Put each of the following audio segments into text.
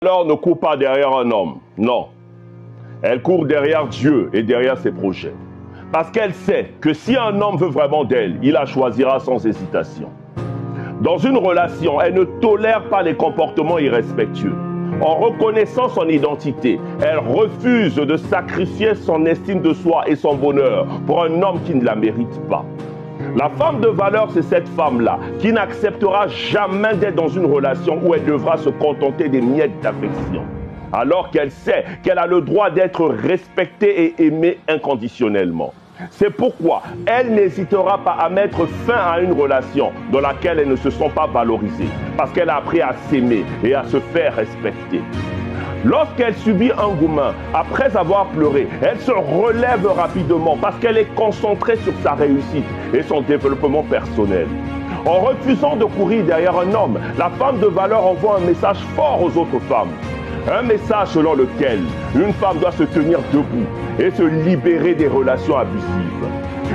ne court pas derrière un homme, non. Elle court derrière Dieu et derrière ses projets. Parce qu'elle sait que si un homme veut vraiment d'elle, il la choisira sans hésitation. Dans une relation, elle ne tolère pas les comportements irrespectueux. En reconnaissant son identité, elle refuse de sacrifier son estime de soi et son bonheur pour un homme qui ne la mérite pas. La femme de valeur, c'est cette femme-là qui n'acceptera jamais d'être dans une relation où elle devra se contenter des miettes d'affection. Alors qu'elle sait qu'elle a le droit d'être respectée et aimée inconditionnellement. C'est pourquoi elle n'hésitera pas à mettre fin à une relation dans laquelle elle ne se sent pas valorisée, parce qu'elle a appris à s'aimer et à se faire respecter. Lorsqu'elle subit un gourmand, après avoir pleuré, elle se relève rapidement parce qu'elle est concentrée sur sa réussite et son développement personnel. En refusant de courir derrière un homme, la femme de valeur envoie un message fort aux autres femmes. Un message selon lequel une femme doit se tenir debout et se libérer des relations abusives.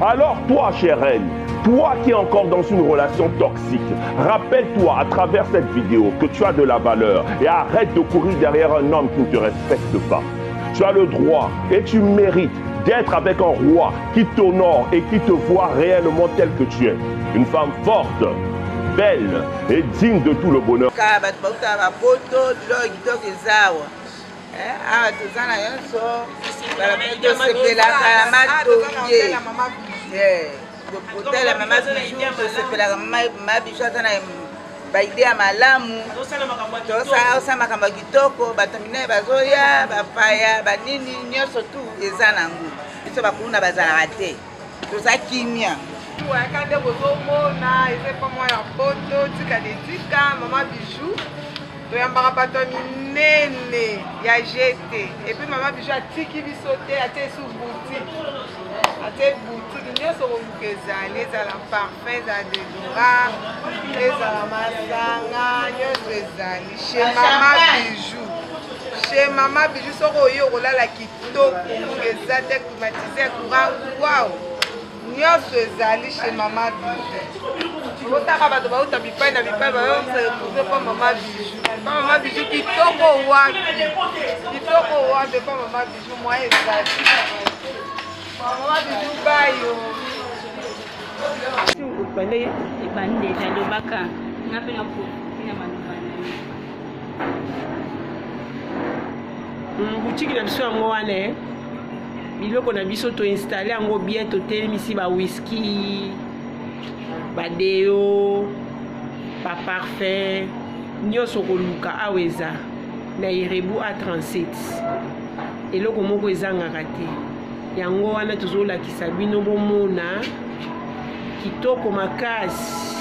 Alors toi, chère reine, toi qui es encore dans une relation toxique, rappelle-toi à travers cette vidéo que tu as de la valeur et arrête de courir derrière un homme qui ne te respecte pas. Tu as le droit et tu mérites d'être avec un roi qui t'honore et qui te voit réellement tel que tu es. Une femme forte, belle et digne de tout le bonheur. Eh, awa toza na nyonso tosepelaka na matoye kotala mama bijou tosepelaka mama bijou aza na baide ya malamu tosala makambo ya kitoko bato minene bazoya bapaya banini nyonso tu eza nango biso bakuluna bazalaka te toza kimia oyaka nde bozomona eza epa mwa ya poto tika de tika mama bijou toyambaka bato ya minene ya jete epuis mama bijo atiki biso te atie esu boutique atie boutique nyonso koluka ezali ezala parfum ezala dedora ezala masanga nyonso ezali chez mama bijou chez mama bijou soki oyo okolala kitoko eza te climatise courant wow nyonso ezali chez mama biju otaka bato bauta bipai na bipai bayonse retrouve pa mama biju pa mama biju kitoko wapi kitoko wapi pa mama biju mwa ezali pa mama biju bayo ebandeli alobaka nga mpe na profite na maloba na ye hmm, butiki na biso yango wana eh. biloko na biso toinstale yango bien totelemisi bawiski badeo baparfum nyonso koluka awa eza na irebu a 37 eloko moko ezangaka te yango wana tozolakisa bino bomona kitoko makasi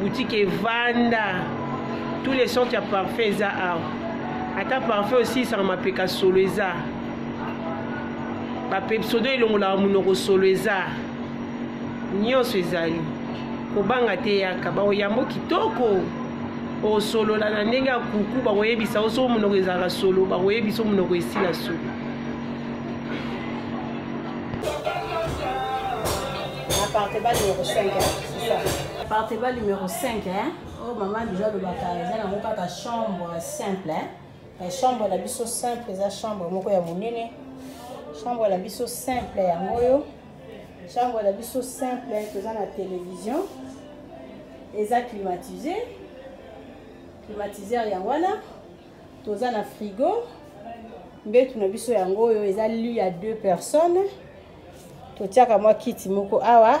boutique evanda tous les sortes ya parfait eza awa ata parfait osilisaka mapeka solo eza bapepsodo elongolaka monoko solo eza nyonso ezali kobanga te yaka bakoyambo kitoko osolola na ndenge ya kuku bakoyebisa yo soko monoko ezalaka solo bakoyebisa yo monoko esila solo Aparteba numéro 5, hein, c'est ça. Aparteba numéro 5, hein. Oh, maman, déjà, le baka, eza na moka ka chambre simple, hein. La eh, chambre la biso simple, eza chambre moko ya monene. Chambre la biso simple ya moyo. Chambre la biso simple, hein, toza na télévision. Eza climatisé. Climatiseur ya wana. Toza na frigo. Mbetu na biso yango oyo eza lit ya deux personnes. totiaka mwa kiti moko awa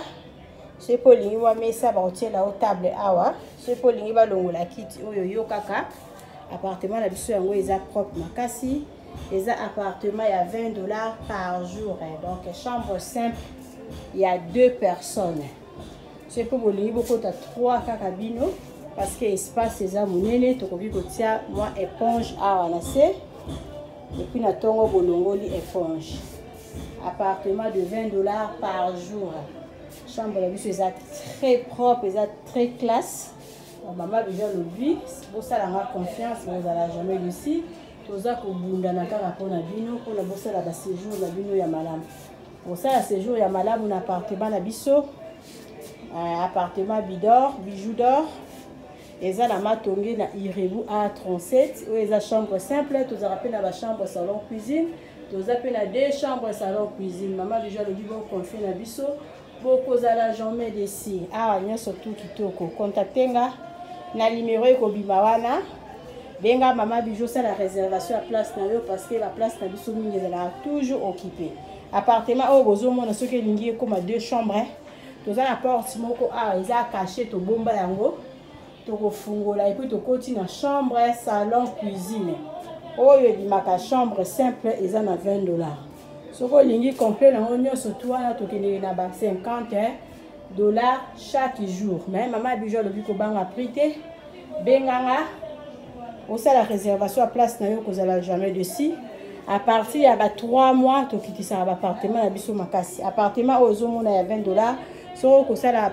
soki mpo olingi mwa mesa bakotiela yo table awa soki mpo olingi balongola kiti oyo yo kaka appartement na biso yango eza propre makasi eza appartement ya 20 dollars par jour donc chambre simple ya deux personnes soki mpo bolingi bokota 3 kaka bino parce que espace eza monene tokoki kotia mwa éponge awa na se epuis na ntongo bolongoli éponge appartement de 20 dollars par jour chambre na biso eza très propre eza très classe mama deja lobi bosala nga confiance bozala jamais lusi toza kobundana kaka mpona bino mpona bosala basejour na bino ya malamu kosala sejour ya malamu na appartement na biso euh, appartement bidor bijou dor eza na matonge na irebu a 37 oyo eza chambre simple tozalaka mpe na bachambre salon cuisine toza mpe na deux chambre salon cuisine mama bijou alobi boconfie na biso bokozala jamais desi awa ah, nyonso tu kitoko contacte nga na nimero ekobima wana benga mama bijou osala réservation ya place na yo parce que baplace na biso mingi ezalaka toujours occupé appartement oyo bozomona soki elingi ekóma deux chambre toza na porte moko awa ah, eza cache tobomba yango tokofungola epuis tokoti na chambre salon cuisine oyo ebimaka chambre simple eza na 20 dollar soki olingi complet nango nyonso tu wana tokendeke na ba 50 dollar chaque jour mais mama bijo alobi kobanga prix te benganga osala réservation ya place na yo kozala jamais dessus à partir ya ba 3 mois tokitisaka baappartement na biso makasi appartement oyo ozomona ya 20 dollar soki okosala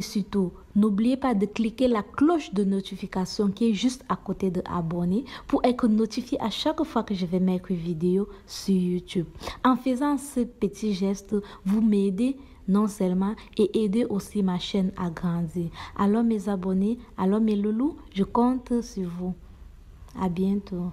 Et surtout, n'oubliez pas de cliquer la cloche de notification qui est juste à côté de abonner pour être notifié à chaque fois que je vais mettre une vidéo sur YouTube. En faisant ce petit geste, vous m'aidez non seulement et aidez aussi ma chaîne à grandir. Alors mes abonnés, alors mes loulous, je compte sur vous. À bientôt.